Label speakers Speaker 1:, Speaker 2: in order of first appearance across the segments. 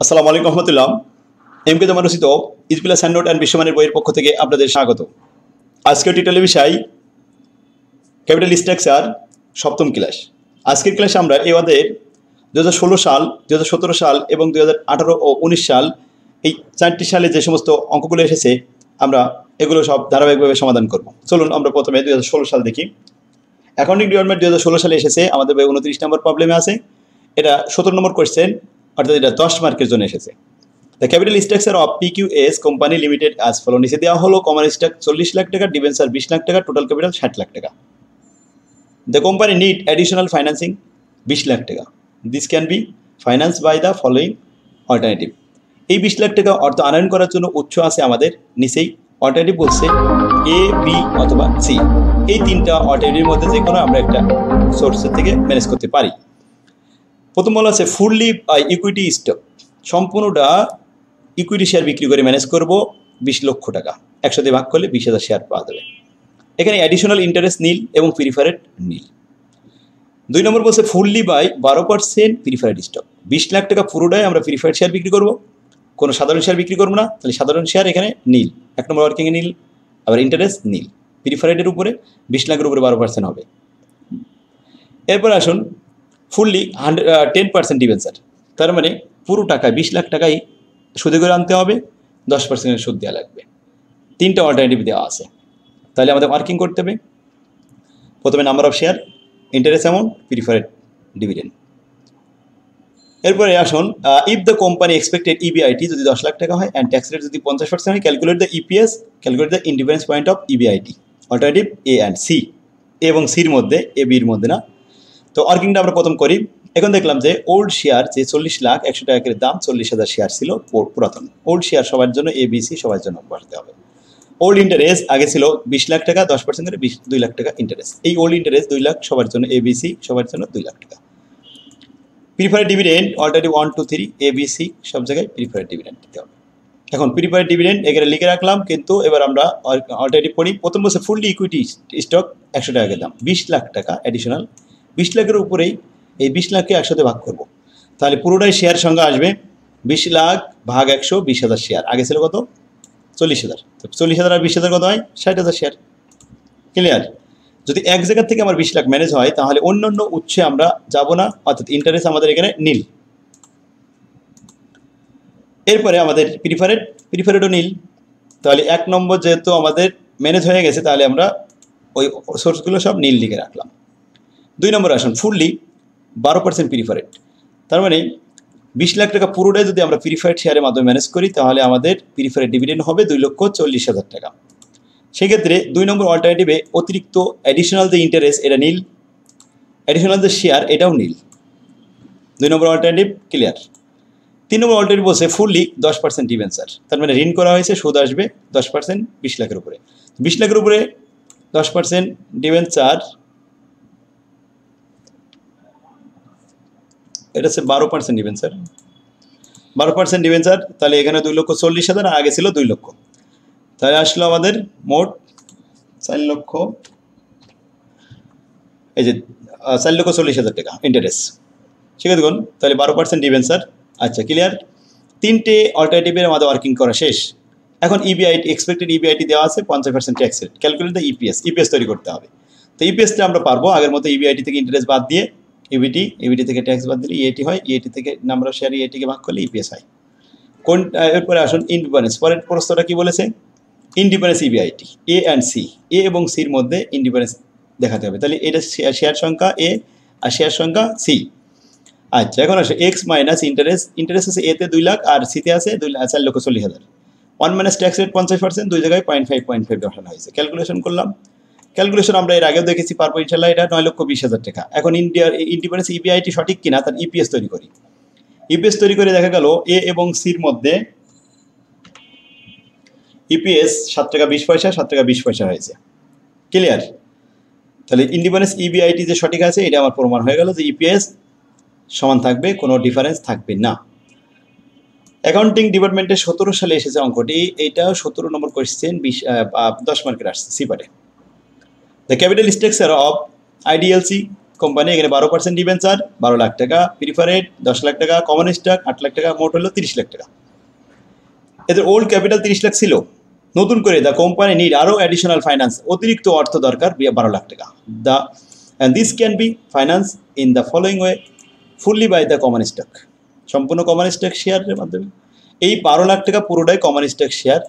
Speaker 1: আসসালামু আলাইকুম রহমতুল্লাহ। M K রচিত ইজবিলা স্যান্ডোট অ্যান্ড বিশ্বমানের বইয়ের পক্ষ থেকে আপনাদের স্বাগত। আজকের টিটালের বিষয় ক্যাপিটাল স্ট্রাকচার সপ্তম ক্লাস আজকের ক্লাসে আমরা এই আমাদের দু সাল দু হাজার সতেরো সাল এবং দু হাজার আঠারো ও উনিশ সাল এই চারটি সালে যে সমস্ত অঙ্কগুলো এসেছে, আমরা এগুলো সব ধারাবাহিকভাবে সমাধান করব। চলুন আমরা প্রথমে দু হাজার ষোলো সাল দেখি। অ্যাকাউন্টিং ডিপার্টমেন্ট দু হাজার ষোলো সালে এসেছে, আমাদের বই উনত্রিশ নম্বর প্রবলেমে আছে। এটা সতেরো নম্বর কোয়েশ্চেন অর্থাৎ এটা দশ মার্কের জন্য এসেছে। The capital structure of P Q S company limited as follow নিচে দেওয়া হলো কমার স্টক চল্লিশ লাখ টাকা ডিভেন্সার বিশ লাখ টাকা টোটাল ক্যাপিটাল ষাট লাখ টাকা। The company need additional financing বিশ লাখ টাকা। This can be finance by the following alternative এই বিশ লাখ টাকা অর্থ আনয়ন করার জন্য উৎস আছে আমাদের নিচেই। অল্টারনেটিভ বলছে এ বি অথবা সি এই তিনটা অল্টারনেটিভের মধ্যে যে কোনো আমরা একটা সোর্সের থেকে ম্যানেজ করতে পারি। প্রথম বলা আছে ফুললি ইকুইটি স্টক সম্পূর্ণটা ইকুইটি শেয়ার বিক্রি করে ম্যানেজ করব বিশ লক্ষ টাকা। একসাথে ভাগ করলে বিশ হাজার শেয়ার পাওয়া যাবে। এখানে অ্যাডিশনাল ইন্টারেস্ট নীল এবং প্রিফারেড নীল। দুই নম্বর বলছে ফুললি বাই বারো পার্সেন্ট প্রিফারেড স্টক বিশ লাখ টাকা পুরোটাই আমরা প্রিফারেড শেয়ার বিক্রি করব। কোনো সাধারণ শেয়ার বিক্রি করব না, তাহলে সাধারণ শেয়ার এখানে নীল। এক নম্বর ওয়ার্কিংয়ে নীল, আবার ইন্টারেস্ট নীল। প্রিফারেডের উপরে বিশ লাখের উপরে বারো পার্সেন্ট হবে। এরপর আসুন fully hundred ten percent debenture তার মানে পুরো টাকায় বিশ লাখ টাকাই সুদে করে আনতে হবে, দশ পার্সেন্টের সুদ দেওয়া লাগবে। তিনটা অল্টারনেটিভ দেওয়া আছে। তাহলে আমাদের মার্কিং করতে হবে। প্রথমে number of share interest amount preferred dividend এরপরে আসুন if the company expected EBIT যদি দশ লাখ টাকা হয় অ্যান্ড ট্যাক্স রেট যদি পঞ্চাশ পার্সেন্ট হয় calculate the EPS calculate the independence point of EBIT alternative A and C এবং সির মধ্যে এ বির মধ্যে না তো অর্কিংটা আমরা প্রথম করি। এখন দেখলাম যে ওল্ড শেয়ার যে চল্লিশ লাখ একশো টাকা করে দাম চল্লিশ হাজার শেয়ার ছিল পুরাতন। ওল্ড শেয়ার সবার জন্য এ বিসি সবার জন্য বসাতে হবে। ওল্ড ইন্টারেস্ট আগে ছিল বিশ লাখ টাকা, দশ পার্সেন্ট করে বিশ দুই লাখ টাকা ইন্টারেস্ট এই ওল্ড ইন্টারেস্ট দুই লাখ সবার জন্য এ বিসি সবার জন্য দুই লাখ টাকা। Preferred dividend already one two three A B C সব জায়গায় প্রিফারেড ডিভিডেন্ড দিতে হবে। এখন প্রিফারেড ডিভিডেন্ড এখানে লিখে রাখলাম, কিন্তু এবার আমরা অলরেডি পড়ি প্রথম বছর ফুললি ইকুইটি স্টক একশো টাকা দাম, বিশ লাখ টাকা অ্যাডিশনাল বিশ লাখের উপরেই এই বিশ লাখকে একসাথে ভাগ করব। তাহলে পুরোটাই শেয়ার সঙ্গে আসবে বিশ লাখ ভাগ একশো বিশ হাজার শেয়ার আগে ছিল কত? চল্লিশ হাজার। চল্লিশ হাজার আর বিশ হাজার কত হয়? ষাট হাজার শেয়ার ক্লিয়ার যদি এক জায়গার থেকে আমার বিশ লাখ ম্যানেজ হয়, তাহলে অন্য অন্য উৎসে আমরা যাব না, অর্থাৎ ইন্টারেস্ট আমাদের এখানে নীল। এরপরে আমাদের প্রিফারেড প্রিফারেডও নীল। তাহলে এক নম্বর যেহেতু আমাদের ম্যানেজ হয়ে গেছে, তাহলে আমরা ওই সোর্সগুলো সব নীল লিখে রাখলাম। দুই নম্বর আসুন ফুললি বারো পার্সেন্ট প্রিফারেড তার মানে বিশ লাখ টাকা পুরোটাই যদি আমরা প্রিফারেড শেয়ারের মাধ্যমে ম্যানেজ করি, তাহলে আমাদের প্রিফারেড ডিভিডেন্ড হবে দুই লক্ষ চল্লিশ হাজার টাকা। সেক্ষেত্রে দুই নম্বর অল্টারনেটিভে অতিরিক্ত অ্যাডিশনাল যে ইন্টারেস্ট এটা নীল। অ্যাডিশনাল যে শেয়ার এটাও নীল। দুই নম্বর অল্টারনেটিভ ক্লিয়ার তিন নম্বর অল্টারনেটিভ বলছে ফুললি দশ পার্সেন্ট ডিভেন্সার তার মানে ঋণ করা হয়েছে সুদ আসবে দশ পার্সেন্ট বিশ লাখের উপরে। বিশ লাখের উপরে দশ পার্সেন্ট ডিভেন্সার এটা বারো পার্সেন্ট নেবেন স্যার বারো পার্সেন্ট নেবেন স্যার তাহলে এখানে দুই লক্ষ চল্লিশ হাজার, আগে ছিল দুই লক্ষ। তাহলে আসলো আমাদের মোট চার লক্ষ, এই যে চার লক্ষ চল্লিশ হাজার টাকা ইন্টারেস্ট ঠিক আছে দেখুন তাহলে বারো পার্সেন্ট নেবেন স্যার আচ্ছা ক্লিয়ার তিনটে অল্টারনেটিভের আমাদের ওয়ার্কিং করা শেষ। এখন ইবিআইটি এক্সপেক্টেড ইবিআইটি দেওয়া আছে, পঞ্চাশ percent tax rate calculate the EPS EPS তৈরি করতে হবে। তো ইপিএসটা আমরা পারব, আগের মতো ইবিআইটি থেকে ইন্টারেস্ট বাদ দিয়ে ইবিটি ইবিটি থেকে ট্যাক্স বাদ দিলে ইএটি হয় ইএটি থেকে নাম্বার অফ শেয়ার ইএটিকে ভাগ করলে ইপিএস হয়। কোন এরপরে আসুন ইন্ডিপেন্ডেন্স পরের প্রশ্নটা কী বলেছে? Independence EBIT A and C A এবং সির মধ্যে ইন্ডিপেন্ডেন্স দেখাতে হবে। তাহলে এটা শেয়ার সংখ্যা এ আর শেয়ার সংখ্যা সি আচ্ছা এখন আসে এক্স মাইনাস ইন্টারেস্ট ইন্টারেস্ট আছে এতে দুই লাখ আর সিতে আছে দুই লাখ চার লক্ষ চল্লিশ হাজার। ওয়ান মাইনাস ট্যাক্স রেট পঞ্চাশ পার্সেন্ট দুই জায়গায় পয়েন্ট ফাইভ পয়েন্ট ফাইভ বসানো হয়েছে। ক্যালকুলেশন করলাম। ক্যালকুলেশন আমরা এর আগেও দেখেছি, পারব ইনশাল্লাহ এটা নয় লক্ষ বিশ হাজার টাকা। এখন ইন্ডিয়ার ইন্ডিপেন্ডেন্স ইপিআইটি সঠিক কিনা তার ইপিএস তৈরি করি। ইপিএস তৈরি করে দেখা গেল এ এবং সির মধ্যে ইপিএস সাত টাকা বিশ পয়সা, সাত টাকা বিশ পয়সা হয়েছে। ক্লিয়ার তাহলে ইন্ডিপেন্ডেন্স ইবিআইটি যে সঠিক আছে, এটা আমার প্রমাণ হয়ে গেল যে ইপিএস সমান থাকবে, কোনো ডিফারেন্স থাকবে না। অ্যাকাউন্টিং ডিপার্টমেন্টে সতেরো সালে এসেছে অঙ্কটি এইটাও সতেরো নম্বর কোয়েশ্চেন বিশ দশ মার্কের আসছে সিপারে The capital structure of IDLC company এখানে বারো পার্সেন্ট ডিভেঞ্চার বারো লাখ টাকা প্রিফারেড দশ লাখ টাকা কমন স্টক আট লাখ টাকা মোট হলো তিরিশ লাখ টাকা। এদের ওল্ড ক্যাপিটাল তিরিশ লাখ ছিল। নতুন করে দ্য কোম্পানি নিড আরও অ্যাডিশনাল ফাইন্যান্স অতিরিক্ত অর্থ দরকার বারো লাখ টাকা। The and this can be finance in the following way fully by the common stock সম্পূর্ণ কমন স্টক শেয়ারের মাধ্যমে। এই বারো লাখ টাকা পুরোটাই কমন স্টক শেয়ার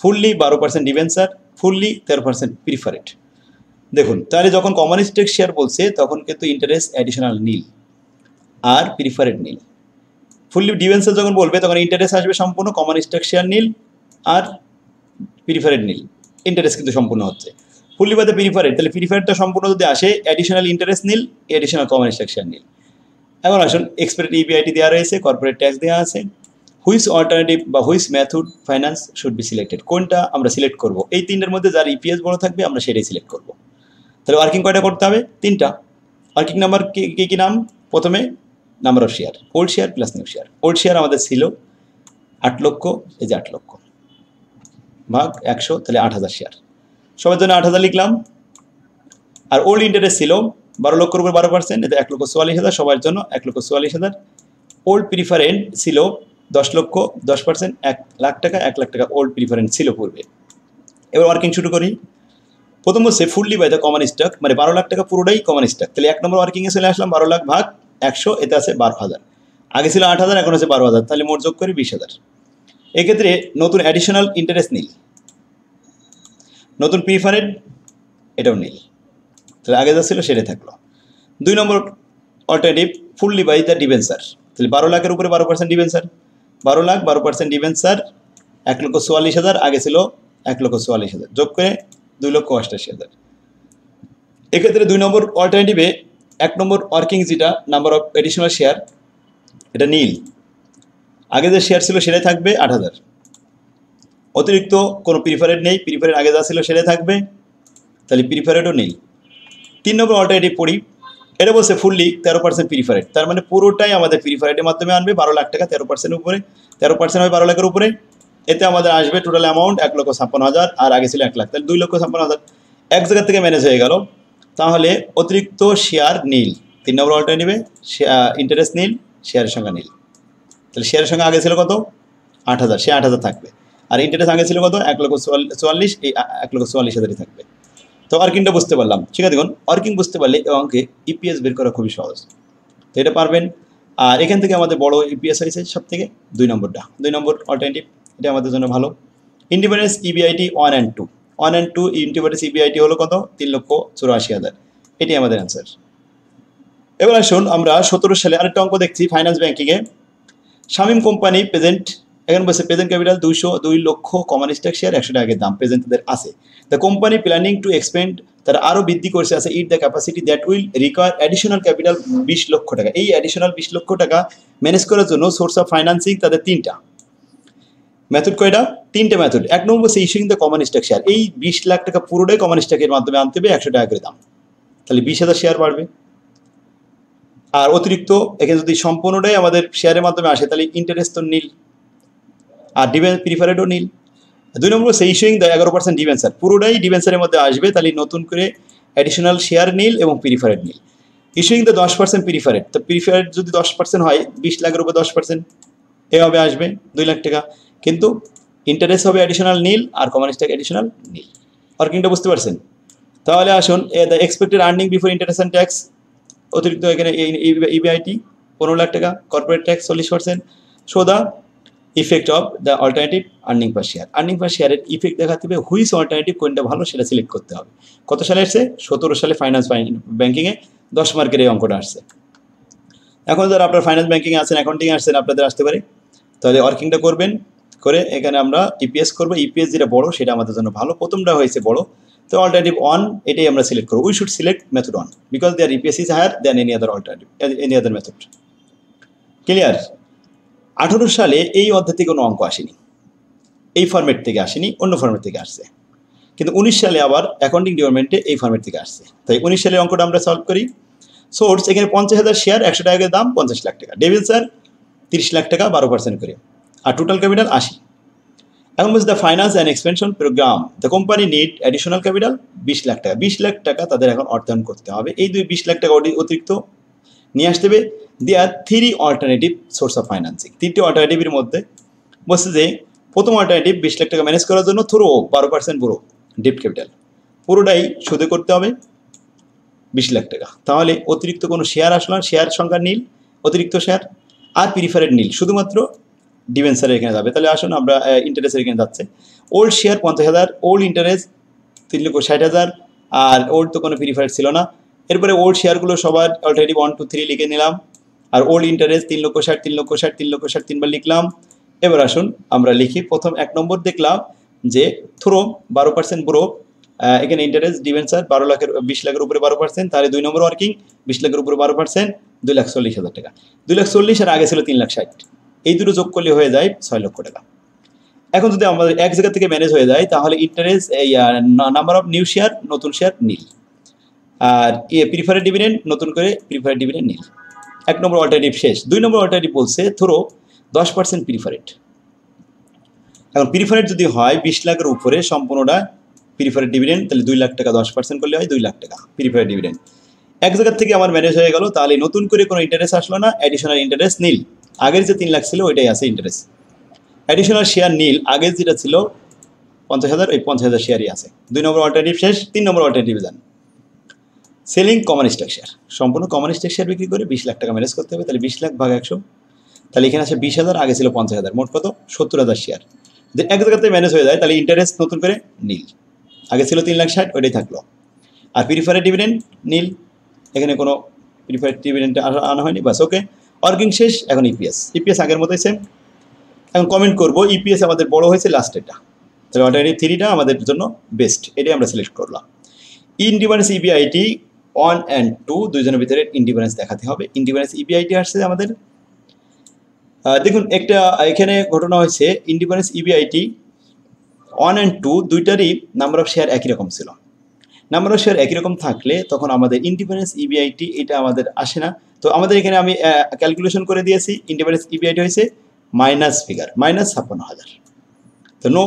Speaker 1: ফুললি বারো পার্সেন্ট ডিভেন্সার ফুললি তেরো পার্সেন্ট প্রিফারেড দেখুন, তাহলে যখন কমন স্টক শেয়ার বলছে, তখন কিন্তু ইন্টারেস্ট অ্যাডিশনাল নীল আর প্রিফারেড নীল। ফুললি ডিভেন্সার যখন বলবে, তখন ইন্টারেস্ট আসবে সম্পূর্ণ কমন স্টক শেয়ার নীল আর প্রিফারেড নীল। ইন্টারেস্ট কিন্তু সম্পূর্ণ হচ্ছে। ফুললি বাদে প্রিফারেড তাহলে প্রিফারেডটা সম্পূর্ণ যদি আসে additional interest nil additional common stock share nil. এখন আসুন এক্সপেক্টেড ইবিআইটি দেওয়া রয়েছে কর্পোরেট ট্যাক্স দেওয়া আছে। হুইস অল্টারনেটিভ বা which method finance should be selected কোনটা আমরা সিলেক্ট করব? এই তিনটার মধ্যে যার ইপিএস বড় থাকবে, আমরা সেটাই সিলেক্ট করব। তাহলে ওয়ার্কিং কয়টা করতে হবে? তিনটা। ওয়ার্কিং নাম্বার কী কী নাম? প্রথমে number of share old share plus new share old share আমাদের ছিল আট লক্ষ, এই যে আট লক্ষ। ভাগ একশো, তাহলে আট হাজার শেয়ার সবার জন্য আট হাজার লিখলাম। আর ওল্ড ইন্টারেস্ট ছিল বারো লক্ষর উপর বারো পার্সেন্ট এতে এক লক্ষ চুয়াল্লিশ হাজার, সবার জন্য এক লক্ষ চুয়াল্লিশ হাজার। ওল্ড প্রিফারেন্ট ছিল দশ লক্ষ দশ পার্সেন্ট এক লাখ টাকা, এক লাখ টাকা ওল্ড প্রিফারেন্ট ছিল পূর্বে। এবার ওয়ার্কিং শুরু করি। প্রথম হচ্ছে fully by the common stock মানে বারো লাখ টাকা পুরোটাই কমন স্টক তাহলে এক নম্বর ওয়ার্কিংয়ে চলে আসলাম, বারো লাখ ভাগ একশো এতে আছে বারো হাজার। আগে ছিল আট হাজার, এখন হচ্ছে বারো হাজার, তাহলে মোট যোগ করি বিশ হাজার। এক্ষেত্রে নতুন অ্যাডিশনাল ইন্টারেস্ট নিল। নতুন প্রিফারেড এটাও নিল। তাহলে আগে যা ছিল সেটাই থাকল। দুই নম্বর alternative fully by the debenture তাহলে বারো লাখের উপরে বারো পার্সেন্ট ডিভেন্সার বারো লাখ, বারো পার্সেন্ট ডিভেন্সার এক লক্ষ চুয়াল্লিশ হাজার, আগে ছিল এক লক্ষ চুয়াল্লিশ হাজার। যোগ করে দুই লক্ষ অষ্টাশি হাজার। এক্ষেত্রে দুই নম্বর অল্টারনেটিভে এক নম্বর ওয়ার্কিং যেটা নাম্বার অফ এডিশনাল শেয়ার এটা নীল। আগে যে শেয়ার ছিল সেটাই থাকবে আট হাজার। অতিরিক্ত কোনো প্রিফারেড নেই প্রিফারেড আগে যা ছিল সেটাই থাকবে, তাহলে প্রিফারেডও নেই তিন নম্বর অল্টারনেটিভ পড়ি, এটা বলছে ফুললি তেরো পার্সেন্ট প্রিফারেড তার মানে পুরোটাই আমাদের প্রিফারেডের মাধ্যমে আনবে, বারো লাখ টাকা তেরো পার্সেন্ট উপরে, তেরো পার্সেন্ট হবে বারো লাখের উপরে। এতে আমাদের আসবে টোটাল অ্যামাউন্ট এক লক্ষ ছাপ্পান্ন হাজার, আর আগে ছিল এক লাখ। তাহলে দুই লক্ষ ছাপ্পান্ন হাজার। এক জায়গা থেকে ম্যানেজ হয়ে গেল। তাহলে অতিরিক্ত শেয়ার নীল। তিন নম্বর অল্টারনেটিভে ইন্টারেস্ট নীল শেয়ারের সংখ্যা নীল। তাহলে শেয়ারের সঙ্গে আগে ছিল কত? আট হাজার। সে আট হাজার থাকবে। আর ইন্টারেস্ট আগে ছিল কত? এক লক্ষ চুয়াল্লিশ। এই এক লক্ষ চুয়াল্লিশ হাজারই থাকবে। তো ওয়ার্কিংটা বুঝতে পারলাম। ঠিক আছে, দেখুন। ওয়ার্কিং বুঝতে পারলে এই অঙ্কে ইপিএস বের করা খুবই সহজ। তো এটা পারবেন। আর এখান থেকে আমাদের বড় ইপিএস হয়েছে সব থেকে দুই নম্বরটা। দুই নম্বর অল্টারনেটিভ এটা আমাদের জন্য ভালো। Independence EBIT one and two one and two independence EBIT হলো কত? তিন লক্ষ চুরাশি হাজার। এটি আমাদের অ্যান্সার এবার আসুন আমরা সতেরো সালে আরেকটা অঙ্ক দেখছি ফাইন্যান্স ব্যাঙ্কিংয়ে শামিম কোম্পানি প্রেজেন্ট এখানে বলছে প্রেজেন্ট ক্যাপিটাল দুইশো দুই লক্ষ কমন স্টক শেয়ার একশো টাকার দাম প্রেজেন্ট তাদের আছে। The company planning to expend তারা আরও বৃদ্ধি করছে আছে it the capacity that will require additional capital বিশ লক্ষ টাকা। এই অ্যাডিশনাল বিশ লক্ষ টাকা ম্যানেজ করার জন্য সোর্স অফ ফাইন্যান্সিং তাদের তিনটা। মেথড কয়টা? তিনটে মেথড এক নম্বর issuing the common stock share এই বিশ লাখ টাকা পুরোটাই কমন স্টকের মাধ্যমে আনতে হবে, একশো টাকা করে দাম। তাহলে বিশ হাজার শেয়ার বাড়বে। আর অতিরিক্ত এখানে যদি সম্পূর্ণটাই আমাদের শেয়ারের মাধ্যমে আসে, তাহলে ইন্টারেস্ট তো নীল। আর ডিভেন্স প্রিফারেডও নীল। দুই নম্বর ইস্যুইং দ্য এগারো পার্সেন্ট ডিভেন্সার পুরোটাই ডিভেন্সারের মধ্যে আসবে, তাহলে নতুন করে অ্যাডিশনাল শেয়ার নীল এবং প্রিফারেড নীল। ইস্যুইং দ্য দশ পার্সেন্ট প্রিফারেড তো প্রিফারেড যদি দশ পার্সেন্ট হয়, বিশ লাখের উপর দশ পার্সেন্ট এভাবে আসবে দুই লাখ টাকা। কিন্তু ইন্টারেস্ট হবে অ্যাডিশনাল নীল আর কমন স্টক অ্যাডিশনাল নীল ওয়ার্কিংটা বুঝতে পারছেন? তাহলে আসুন, A the expected earning before interest and tax অতিরিক্ত এখানে ইবিআইটি পনেরো লাখ টাকা কর্পোরেট ট্যাক্স চল্লিশ percent so the effect of the alternative earning per share earning per শেয়ারের ইফেক্ট দেখাতে হবে হুইস অল্টারনেটিভ কোনটা ভালো সেটা সিলেক্ট করতে হবে। কত সালে এসছে সতেরো সালে ফাইন্যান্স ব্যাঙ্কিংয়ে দশ মার্কের এই অঙ্কটা আসছে। এখন যারা আপনার ফাইন্যান্স ব্যাঙ্কিংয়ে আছেন অ্যাকাউন্টিংয়ে আসছেন, আপনাদের আসতে পারে। তাহলে ওয়ার্কিংটা করবেন। করে এখানে আমরা ইপিএস করব। ইপিএস যেটা বড়, সেটা আমাদের জন্য ভালো। প্রথমটা হয়েছে বড়। তো অল্টারনেটিভ অন এটাই আমরা সিলেক্ট করব। We should select method on because their EPS is higher than any other alternative any other method clear আঠারো সালে এই অধ্যায় থেকে কোনো অঙ্ক আসেনি। এই ফর্মেট থেকে আসেনি, অন্য ফর্মেট থেকে আসছে। কিন্তু উনিশ সালে আবার অ্যাকাউন্টিং ডিপার্টমেন্টে এই ফর্মেট থেকে আসছে। তাই উনিশ সালে অঙ্কটা আমরা সলভ করি। সোর্স এখানে পঞ্চাশ হাজার শেয়ার একশো টাকা দাম, পঞ্চাশ লাখ টাকা। ডেভিল স্যার তিরিশ লাখ টাকা, বারো পার্সেন্ট করে। আর টোটাল ক্যাপিটাল আশি। এখন বলছে the finance and expansion program the company need additional capital বিশ লাখ টাকা। বিশ লাখ টাকা তাদের এখন অর্থায়ন করতে হবে। এই দুই বিশ লাখ টাকা অতি- অতিরিক্ত নিয়ে আসতে হবে। They are three alternative source of financing তিনটি অল্টারনেটিভের মধ্যে বলছে যে, প্রথম অল্টারনেটিভ বিশ লাখ টাকা ম্যানেজ করার জন্য থ্রো বারো পার্সেন্ট পুরো ডিপ ক্যাপিটাল পুরোটাই সুদে করতে হবে বিশ লাখ টাকা। তাহলে অতিরিক্ত কোনো শেয়ার আসলো শেয়ার সংখ্যা নীল, অতিরিক্ত শেয়ার আর প্রিফারেড নীল। শুধুমাত্র ডিভেন্সারের এখানে যাবে। তাহলে আসুন আমরা ইন্টারেস্টের এখানে যাচ্ছে। ওল্ড শেয়ার পঞ্চাশ হাজার ওল্ড ইন্টারেস্ট তিন লক্ষ ষাট হাজার, আর ওল্ড তো কোনো প্রিফারেড ছিল না। এরপরে ওল্ড শেয়ারগুলো সবার অলরেডি ওয়ান টু থ্রি লিখে নিলাম। আর ওল্ড ইন্টারেস্ট তিন লক্ষ ষাট, তিন লক্ষ ষাট, তিন লক্ষ ষাট তিনবার লিখলাম। এবার আসুন আমরা লিখি। প্রথম এক নম্বর দেখলাম যে থ্রো বারো পার্সেন্ট ব্রো এখানে ইন্টারেস্ট ডিভেন্সার বারো লাখের, বিশ লাখের উপরে বারো পার্সেন্ট তাহলে দুই নম্বর ওয়ার্কিং বিশ লাখের উপরে বারো পার্সেন্ট দুই লাখ চল্লিশ হাজার টাকা। দুই লাখ চল্লিশ আর আগে ছিল তিন লাখ ষাট। এই দুটো যোগ করলে হয়ে যায় ছয় লক্ষ টাকা। এখন যদি আমাদের এক জায়গা থেকে ম্যানেজ হয়ে যায়, তাহলে ইন্টারেস্ট এই নাম্বার অফ নিউ শেয়ার নতুন শেয়ার নীল আর ইয়ে প্রিফারেড ডিভিডেন্ড নতুন করে প্রিফারেড ডিভিডেন্ড নীল এক নম্বর অল্টারনেটিভ শেষ। দুই নম্বর অল্টারনেটিভ বলছে থ্রো দশ পার্সেন্ট প্রিফারেড এখন প্রিফারেড যদি হয়, বিশ লাখের উপরে সম্পূর্ণটা প্রিফারেড ডিভিডেন্ড তাহলে দুই লাখ টাকা দশ পার্সেন্ট করলে হয় দুই লাখ টাকা প্রিফারেড ডিভিডেন্ড এক জায়গার থেকে আমার ম্যানেজ হয়ে গেল, তাহলে নতুন করে কোনো ইন্টারেস্ট আসলো না অ্যাডিশনাল ইন্টারেস্ট নীল আগের যে তিন লাখ ছিল, ওইটাই আছে ইন্টারেস্ট অ্যাডিশনাল শেয়ার নীল আগের যেটা ছিল, পঞ্চাশ হাজার, ওই পঞ্চাশ হাজার শেয়ারই আছে। দুই নম্বর অল্টারনেটিভ শেষ, তিন নম্বর অল্টারনেটিভ যান। সেলিং কমন স্টক শেয়ার সম্পূর্ণ কমন স্টক শেয়ার বিক্রি করে বিশ লাখ টাকা ম্যানেজ করতে হবে, তাহলে বিশ লাখ ভাগ একশো। তাহলে এখানে আছে বিশ হাজার, আগে ছিল পঞ্চাশ হাজার, মোট কত? সত্তর হাজার শেয়ার যদি এক জায়গাতে ম্যানেজ হয়ে যায়, তাহলে ইন্টারেস্ট নতুন করে নীল আগে ছিল তিন লাখ ষাট, ওইটাই থাকল। আর প্রিফারেড ডিভিডেন্ড নীল এখানে কোনো প্রিফারেড ডিভিডেন্ড আনা হয়নি বাস ওকে অর্কিং শেষ, এখন ইপিএস ইপিএস আগের মতোই সেম এখন কমেন্ট করব ইপিএস আমাদের বড় হয়েছে লাস্টেরটা তাহলে অল্টারনেটিভ থ্রিটা আমাদের জন্য বেস্ট এটাই আমরা সিলেক্ট করলাম। Indifference EBIT one and two দুইজনের ভিতরে ইনডিফারেন্স দেখাতে হবে। ইনডিফারেন্স ইবিআইটি আসছে আমাদের। দেখুন, একটা, এখানে ঘটনা হয়েছে indifference EBIT one and two দুইটারই নাম্বার অফ শেয়ার একই রকম ছিল। নাম্বার অফ শেয়ার একই রকম থাকলে তখন আমাদের ইন্ডিপেন্ডেন্স ইবিআইটি এটা আমাদের আসে না। তো আমাদের এখানে আমি ক্যালকুলেশন করে দিয়েছি ইন্ডিপেন্ডেন্স ইবিআইটি হয়েছে মাইনাস ফিগার মাইনাস ছাপ্পান্ন হাজার। তো নো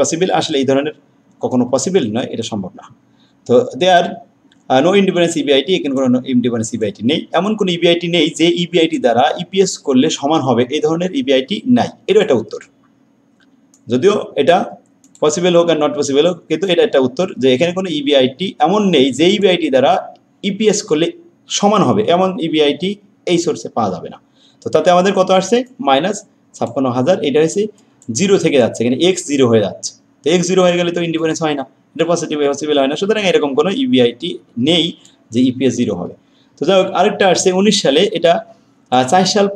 Speaker 1: পসিবল আসলে এই ধরনের কখনো পসিবল নয়, এটা সম্ভব না। তো they are no independence EBIT এখানে কোনো ইন্ডিপেন্ডেন্স ইবিআইটি নেই। এমন কোনো ইবিআইটি নেই যে ইবিআইটি দ্বারা ইপিএস করলে সমান হবে, এই ধরনের ইবিআইটি নাই। এটাও একটা উত্তর। যদিও এটা পসিবল হোক আর নট পসিবল হোক, কিন্তু এটা একটা উত্তর যে এখানে কোনো ইবিআইটি এমন নেই, যে ইবিআইটি দ্বারা ইপিএস করলে সমান হবে, এমন ইবিআইটি এই সোর্সে পাওয়া যাবে না। তো তাতে আমাদের কত আসছে? মাইনাস ছাপ্পান্ন হাজার, এটা হচ্ছে জিরো থেকে যাচ্ছে, এখানে এক্স জিরো হয়ে যাচ্ছে। তো এক্স জিরো হয়ে গেলে তো ইন্ডিপেন্ডেন্স হয় না, এটা পজিটিভ পসিবল হয় না, সুতরাং এরকম কোনো ইবিআইটি নেই যে ইপিএস জিরো হবে। তো যাই হোক, আরেকটা আসছে, উনিশ সালে এটা চার সাল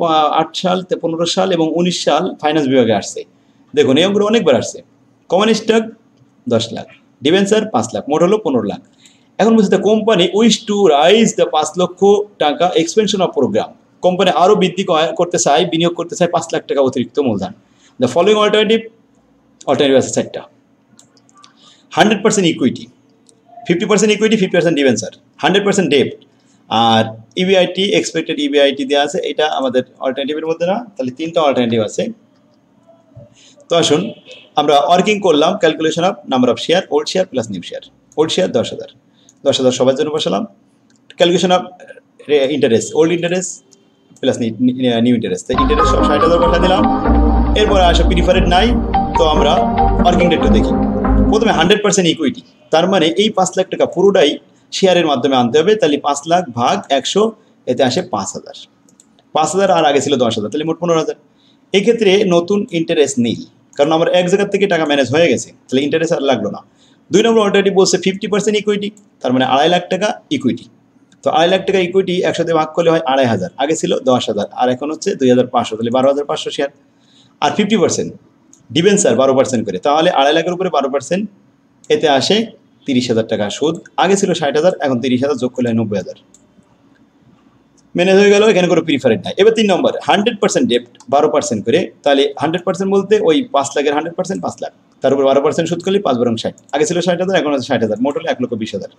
Speaker 1: আট সাল পনেরো সাল এবং উনিশ সাল ফাইন্যান্স বিভাগে আসছে। দেখুন, এই অঙ্কগুলো অনেকবার আসছে। কমন স্টক দশ লাখ ডিভেন্সার পাঁচ লাখ, মোট হলো পনেরো লাখ। এখন বলছে company wish to raise the পাঁচ লক্ষ টাকা এক্সপেনশন অফ প্রোগ্রাম কোম্পানি আরও বৃদ্ধি করতে চায়, বিনিয়োগ করতে চায় পাঁচ লাখ টাকা অতিরিক্ত মূলধন। দ্য ফলোইং অল্টারনেটিভ অল্টারনেটিভ আছে চারটা। Hundred percent equity fifty percent equity fifty percent debenture hundred percent ডেপ্ট আর ইবিআইটি এক্সপেক্টেড ইবিআইটি দেওয়া আছে, এটা আমাদের অল্টারনেটিভের মধ্যে না, তাহলে তিনটা অল্টারনেটিভ আছে। তো আসুন, আমরা ওয়ার্কিং করলাম calculation of number of share old share plus new share old share দশ হাজার। দশ হাজার সবার জন্য বসালাম। Calculation of interest old interest plus new interest interest সব ষাট হাজার বসা দিলাম। এরপরে আসো প্রিফারেড নাই, তো আমরা ওয়ার্কিং ডেটটা দেখি। প্রথমে হান্ড্রেড পার্সেন্ট ইকুইটি তার মানে এই পাঁচ লাখ টাকা পুরোটাই শেয়ারের মাধ্যমে আনতে হবে। তাহলে পাঁচ লাখ ভাগ একশো, এতে আসে পাঁচ হাজার। পাঁচ হাজার আর আগে ছিল দশ হাজার, তাহলে মোট পনেরো হাজার। এক্ষেত্রে নতুন ইন্টারেস্ট নেই। কারণ আমার এক জায়গার থেকে টাকা ম্যানেজ হয়ে গেছে, তাহলে ইন্টারেস্ট আর লাগল না। দুই নম্বর অল্টারনেটিভ বলছে ফিফটি পার্সেন্ট ইকুইটি তার মানে আড়াই লাখ টাকা ইকুইটি তো আড়াই লাখ টাকা ইকুইটি একসাথে ভাগ করলে হয় আড়াই হাজার, আগে ছিল দশ হাজার, আর এখন হচ্ছে দুই হাজার পাঁচশো, তাহলে বারো হাজার পাঁচশো শেয়ার আর ফিফটি পার্সেন্ট ডিভেন্সার বারো পার্সেন্ট করে, তাহলে আড়াই লাখের উপরে বারো পার্সেন্ট এতে আসে তিরিশ হাজার টাকা সুদ, আগে ছিল ষাট হাজার, এখন তিরিশ হাজার যোগ করলে নব্বই হাজার। ম্যানেজ হয়ে গেল, এখানে কোনো প্রিফারেন্ট নাই। এবার তিন নম্বর হান্ড্রেড পার্সেন্ট ডেপ্ট বারো পার্সেন্ট করে, তাহলে হান্ড্রেড পার্সেন্ট বলতে ওই পাঁচ লাখের হান্ড্রেড পার্সেন্ট পাঁচ লাখ। তার উপর বারো পার্সেন্ট সুদ করলে পাঁচ বরং ষাট। আগে ছিল ষাট হাজার, এখন আছে ষাট হাজার, মোট হলো এক লক্ষ বিশ হাজার।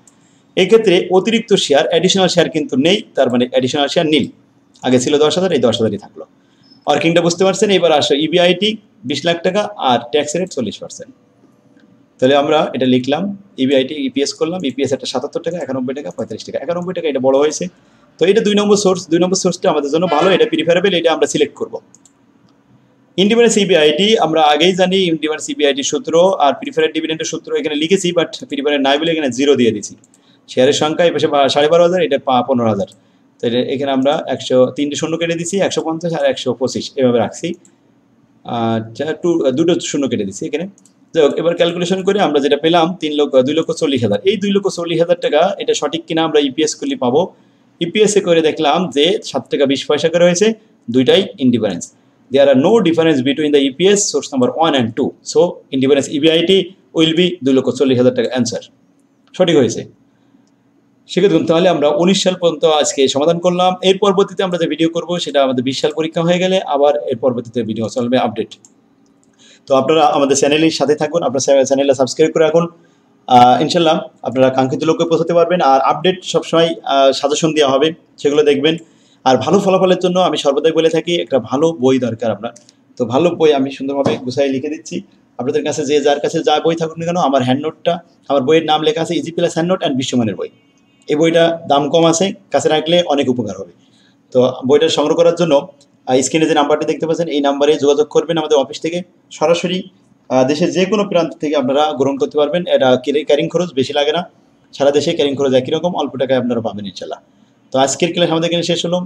Speaker 1: এক্ষেত্রে অতিরিক্ত শেয়ার অ্যাডিশনাল শেয়ার কিন্তু নেই, তার মানে অ্যাডিশনাল শেয়ার নীল। আগে ছিল দশ হাজার, এই দশ হাজারই থাকল। ওয়ার্কিংটা বুঝতে পারছেন, এবার আসো ইবিআইটি বিশ লাখ টাকা আর ট্যাক্স রেট চল্লিশ পার্সেন্ট তাহলে আমরা এটা লিখলাম E ইবিআইটি ইপিএস করলাম ইপিএস একটা সাতাত্তর টাকা, একানব্বই টাকা, পঁয়তাল্লিশ টাকা। একানব্বই টাকা এটা বড় হয়েছে। তো এটা দুই নম্বর সোর্স দুই নম্বর সোর্সটা আমাদের জন্য ভালো, এটা প্রিফারেবল এটা আমরা সিলেক্ট করব। ইন্ডিপেন্ডেন্স ইবিআইটি আমরা আগেই জানি ইন্ডিপেন্ডেন্স ইবিআইটি সূত্র আর প্রিফারেড ডিভিডেন্টের সূত্র এখানে লিখেছি বাট প্রিফারেড নাই বলে এখানে জিরো দিয়ে দিয়েছি। শেয়ারের সংখ্যা এই পাশে সাড়ে বারো হাজার, এটা পনেরো হাজার। তো এটা এখানে আমরা একশো তিনটে শূন্য কেটে দিছি একশো পঞ্চাশ আর একশো পঁচিশ, এভাবে রাখছি। আর টু দুটো শূন্য কেটে দিছি এখানে। যাই হোক, এবার ক্যালকুলেশন করে আমরা যেটা পেলাম, তিন লক্ষ দুই লক্ষ চল্লিশ হাজার। এই দুই লক্ষ চল্লিশ হাজার টাকা, এটা সঠিক কিনা আমরা ইপিএস করলে পাবো। ইপিএস এ করে দেখলাম যে সাত টাকা বিশ পয়সা করে হয়েছে, দুইটাই indifference there are no difference between the EPS source number one and two so indifference EBIT will be দুই লক্ষ চল্লিশ হাজার টাকা অ্যান্সার সঠিক হয়েছে। সেক্ষেত্রে তাহলে আমরা উনিশ সাল পর্যন্ত আজকে সমাধান করলাম। এর পরবর্তীতে আমরা যে ভিডিও করব, সেটা আমাদের বিশ সাল পরীক্ষা হয়ে গেলে আবার এর পরবর্তীতে ভিডিও চলবে আপডেট তো আপনারা আমাদের চ্যানেলের সাথে থাকুন, আপনার চ্যানেলটা সাবস্ক্রাইব করে রাখুন। ইনশাল্লাহ আপনারা কাঙ্ক্ষিত লক্ষ্যে পৌঁছাতে পারবেন আর আপডেট সবসময় সাজেশন দেওয়া হবে, সেগুলো দেখবেন। আর ভালো ফলাফলের জন্য আমি সর্বদাই বলে থাকি, একটা ভালো বই দরকার আপনার। তো ভালো বই আমি সুন্দরভাবে গুছাই লিখে দিচ্ছি। আপনাদের কাছে যে যার কাছে যা বই থাকুক না কেন, আমার হ্যান্ড নোটটা আমার বইয়ের নাম লেখা আছে ইজি প্লাস নোট অ্যান্ড বিশ্বমানের বই। এই বইটা দাম কম আছে, কাছে রাখলে অনেক উপকার হবে। তো বইটা সংগ্রহ করার জন্য স্ক্রিনে যে নাম্বারটি দেখতে পাচ্ছেন, এই নাম্বারে যোগাযোগ করবেন আমাদের অফিস থেকে। সরাসরি দেশের যে কোনো প্রান্ত থেকে আপনারা গ্রহণ করতে পারবেন। এটা ক্যারিং খরচ বেশি লাগে না। সারা দেশে ক্যারিং খরচ একই রকম, অল্প টাকায় আপনারা পাবেন ইনশাল্লাহ তো আজকের ক্লাস আমাদের এখানে শেষ হলো।